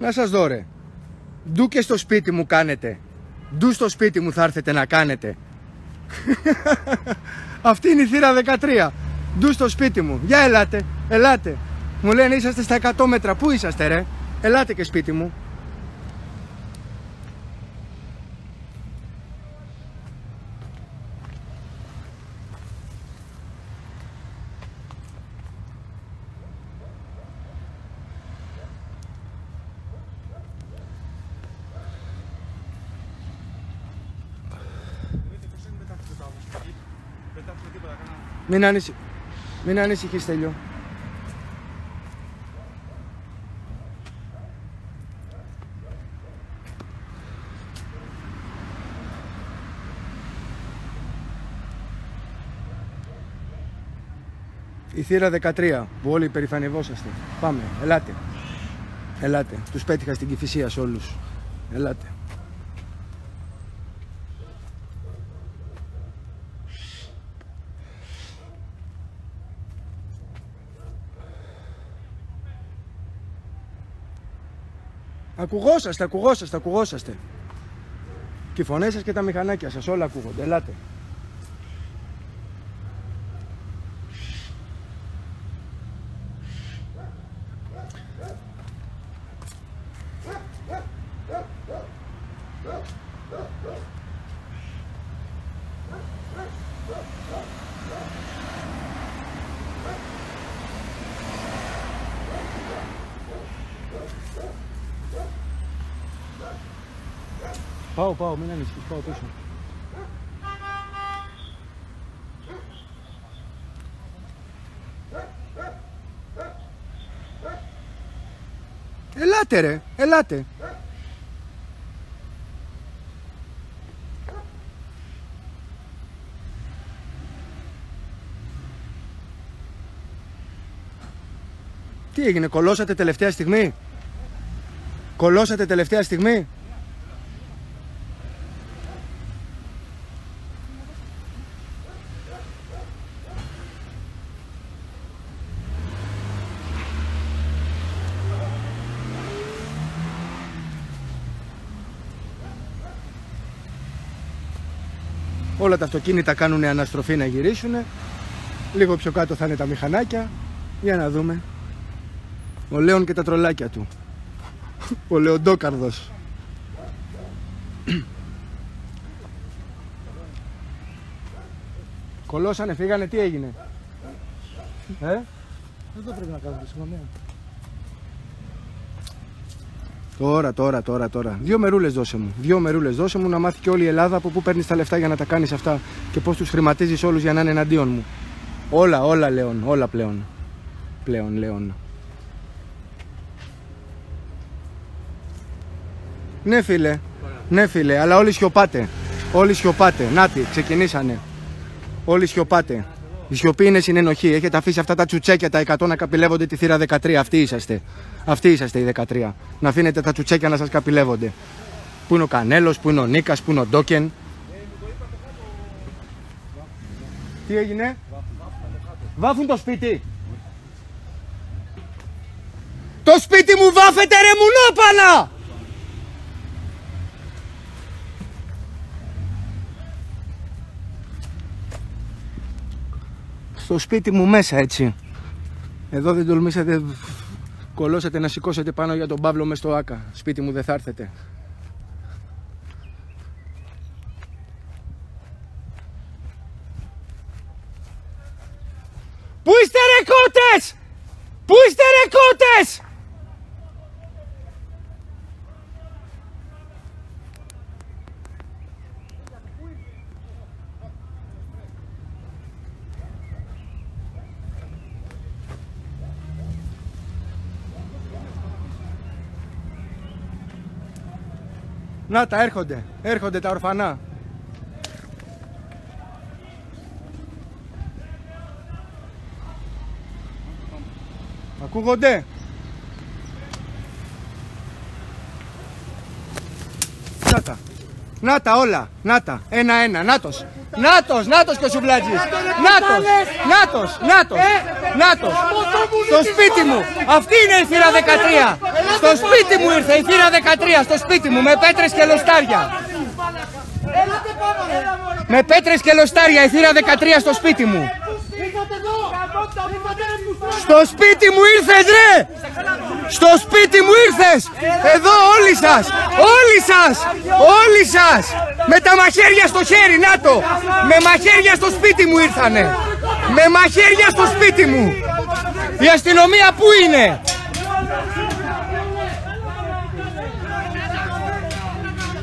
Να σας δω ρε. Ντου και στο σπίτι μου κάνετε. Ντου στο σπίτι μου θα έρθετε να κάνετε. Αυτή είναι η θύρα 13. Ντου στο σπίτι μου. Για ελάτε, ελάτε. Μου λένε είσαστε στα 100 μέτρα. Πού είσαστε ρε; Ελάτε και σπίτι μου. Μην, ανησυχ... Μην ανησυχείς τελειώ. Η θύρα 13 που όλοι υπερηφανευόσαστε. Πάμε, ελάτε. Ελάτε. Τους πέτυχα στην Κηφισία σε όλους. Ελάτε. Ακουγόσαστε, ακουγόσαστε, ακουγόσαστε. Και οι φωνές σας και τα μηχανάκια σας όλα ακούγονται. Ελάτε. Πάω, πάω, μην ανησυχείς, πάω πίσω. Ελάτε ρε, ελάτε. Τι έγινε, κολώσατε τελευταία στιγμή; Κολώσατε τελευταία στιγμή; Όλα τα αυτοκίνητα κάνουν αναστροφή να γυρίσουν. Λίγο πιο κάτω θα είναι τα μηχανάκια. Για να δούμε. Ο Λέων και τα τρολάκια του. Ο Λεοντόκαρδος. Κολώσανε, φύγανε, τι έγινε; Ε; Εδώ πρέπει να κάνουμε συμφωνία. Τώρα, τώρα, τώρα, τώρα. Δύο μερούλες δώσε μου. Δύο μερούλες δώσε μου να μάθει και όλη η Ελλάδα από πού παίρνεις τα λεφτά για να τα κάνεις αυτά και πώς τους χρηματίζεις όλους για να είναι εναντίον μου. Όλα, όλα, Λέων, όλα πλέον. Πλέον, Λέων. Ναι, φίλε. Ναι, φίλε, αλλά όλοι σιωπάτε. Όλοι σιωπάτε. Νάτι, ξεκινήσανε. Όλοι σιωπάτε. Η σιωπή είναι συνενοχή. Έχετε αφήσει αυτά τα τσουτσέκια τα 100 να καπηλεύονται τη θύρα 13. Αυτοί είσαστε. Αυτοί είσαστε οι 13. Να αφήνετε τα τσουτσέκια να σας καπηλεύονται. Πού είναι ο Κανέλος, πού είναι ο Νίκας, πού είναι ο Ντόκεν; Τι έγινε, Βάφουν το σπίτι. Το σπίτι μου βάφεται ρε μουνόπανα! Στο σπίτι μου μέσα έτσι. Εδώ δεν τολμήσατε, κολώσατε να σηκώσετε πάνω για τον Παύλο μες στο Άκα. Σπίτι μου δεν θα έρθετε. Πού είστε ρε κότες! Πού είστε ρε κότες! Να τα έρχονται, έρχονται τα ορφανά. Ακούγονται. Να τα. Να τα όλα. Να τα. Ένα-ένα. Νάτος. Νάτος. Νάτος και ο Σουβλάτζης. Νάτος. Νάτος. Νάτος. Νάτος. Στο σπίτι μου. Αυτή είναι η θύρα 13. Στο σπίτι μου ήρθε η θύρα 13, στο σπίτι μου, με πέτρες και λοστάρια. Με πέτρες και λοστάρια η θύρα 13 στο σπίτι μου. Στο σπίτι μου ήρθες ρε! Στο σπίτι μου ήρθες! Εδώ όλοι σας! Όλοι σας! Όλοι σας! Με τα μαχαίρια στο χέρι, να το! Με μαχαίρια στο σπίτι μου ήρθανε! Με μαχαίρια στο σπίτι μου! Η αστυνομία πού είναι!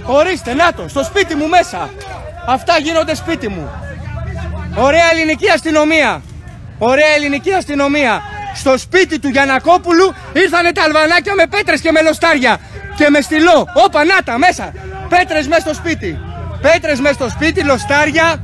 Ορίστε, να το, στο σπίτι μου μέσα. Αυτά γίνονται σπίτι μου. Ωραία ελληνική αστυνομία. Ωραία ελληνική αστυνομία. Στο σπίτι του Γιανακόπουλου ήρθανε τα αλβανάκια με πέτρες και με λοστάρια. Και με στυλό. Όπα, να τα, μέσα. Πέτρες μέσα στο σπίτι. Πέτρες μέσα στο σπίτι, λοστάρια.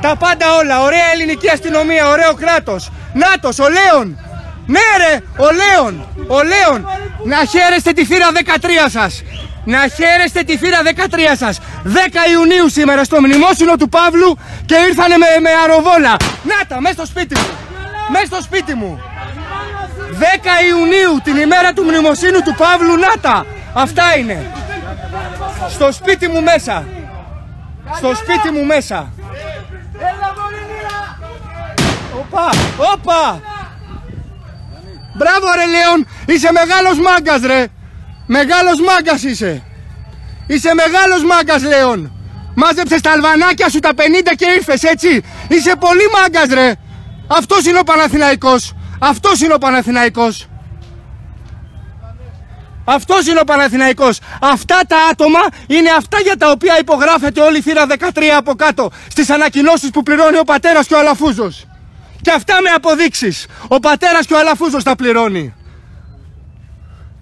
Τα πάντα όλα. Ωραία ελληνική αστυνομία, ωραίο κράτος. Νάτος, ο Λέων. Ναι ρε, ο Λέων. Ο Λέων. Να χαίρεστε τη θύρα 13 σας. Να χαίρεστε τη θύρα 13 σας. 10 Ιουνίου σήμερα στο μνημόσυνο του Παύλου και ήρθανε με, με αροβόλα. Να τα, μέσα στο σπίτι μου. Μέσα στο σπίτι μου. 10 Ιουνίου, την ημέρα του μνημοσύνου του Παύλου, να τα. Αυτά είναι. Στο σπίτι μου μέσα. Στο σπίτι μου μέσα. Όπα, όπα. Μπράβο ρε Λέων, είσαι μεγάλος μάγκας ρε. Μεγάλος μάγκας είσαι. Είσαι μεγάλος μάγκας Λέων. Μάζεψες τα αλβανάκια σου τα 50 και ήρθες έτσι. Είσαι πολύ μάγκας ρε. Αυτός είναι ο Παναθηναϊκός. Αυτός είναι ο Παναθηναϊκός. Αυτός είναι ο Παναθηναϊκός. Αυτά τα άτομα είναι αυτά για τα οποία υπογράφεται όλη η θύρα 13 από κάτω στις ανακοινώσεις που πληρώνει ο πατέρας και ο Αλαφούζος. Και αυτά με αποδείξεις. Ο πατέρας και ο Αλαφούζος τα πληρώνει.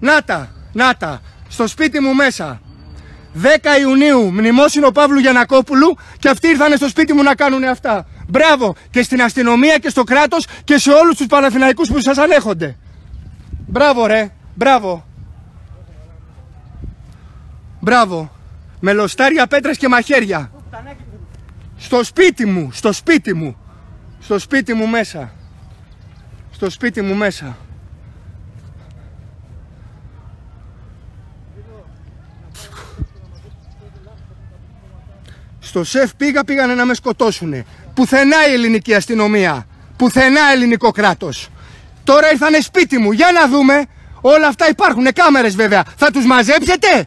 Νάτα, νάτα, στο σπίτι μου μέσα. 10 Ιουνίου, μνημόσυνο Παύλου Γιανακόπουλου και αυτοί ήρθαν στο σπίτι μου να κάνουν αυτά. Μπράβο και στην αστυνομία και στο κράτος και σε όλους τους Παναθηναϊκούς που σας ανέχονται. Μπράβο ρε, μπράβο. Μπράβο. Με λοστάρια, πέτρες και μαχαίρια. Στο σπίτι μου, στο σπίτι μου. Στο σπίτι μου μέσα. Στο σπίτι μου μέσα. Στο σεφ πήγα, πήγανε να με σκοτώσουνε. Πουθενά η ελληνική αστυνομία. Πουθενά ελληνικό κράτος. Τώρα ήρθανε σπίτι μου. Για να δούμε. Όλα αυτά υπάρχουν. Κάμερες βέβαια. Θα τους μαζέψετε;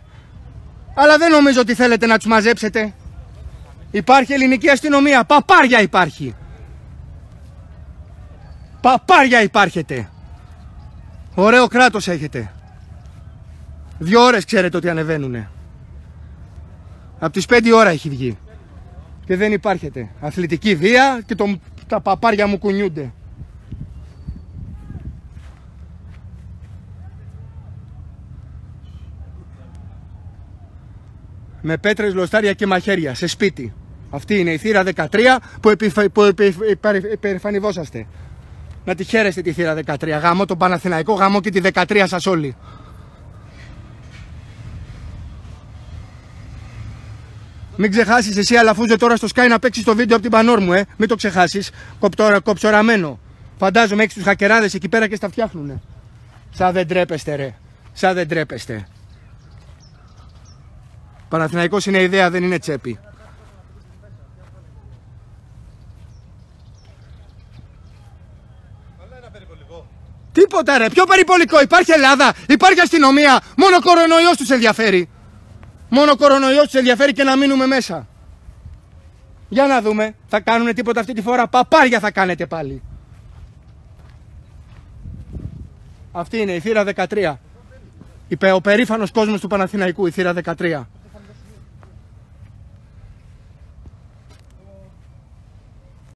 Αλλά δεν νομίζω ότι θέλετε να τους μαζέψετε. Υπάρχει ελληνική αστυνομία. Παπάρια υπάρχει. Παπάρια υπάρχετε. Ωραίο κράτος έχετε. Δύο ώρες ξέρετε ότι ανεβαίνουνε. Από τις πέντε ώρα έχει βγει. Και δεν υπάρχετε. Αθλητική βία και το, τα παπάρια μου κουνιούνται. Με πέτρες, λοστάρια και μαχαίρια σε σπίτι. Αυτή είναι η θύρα 13 που, επιφ... που υπερηφανιβόσαστε. Να τη χαίρεστε τη θύρα 13. Γαμώ τον Παναθηναϊκό, γαμώ και τη 13 σας όλοι. Μην ξεχάσεις εσύ, αλαφούζε τώρα στο Sky να παίξεις το βίντεο από την πανόρ μου, ε. Μην το ξεχάσεις. Κοψοραμένο. Φαντάζομαι έχει τους χακεράδες εκεί πέρα και στα φτιάχνουνε. Σαν δεν τρέπεστε, ρε. Σαν δεν τρέπεστε. Παναθηναϊκός είναι ιδέα, δεν είναι τσέπη. Τίποτα ρε, ποιο περιπολικό, υπάρχει Ελλάδα, υπάρχει αστυνομία, μόνο κορονοϊός τους ενδιαφέρει. Μόνο κορονοϊός τους ενδιαφέρει και να μείνουμε μέσα. Για να δούμε, θα κάνουν τίποτα αυτή τη φορά, παπάρια θα κάνετε πάλι. Αυτή είναι η θύρα 13. Ο περήφανος κόσμος του Παναθηναϊκού, η θύρα 13.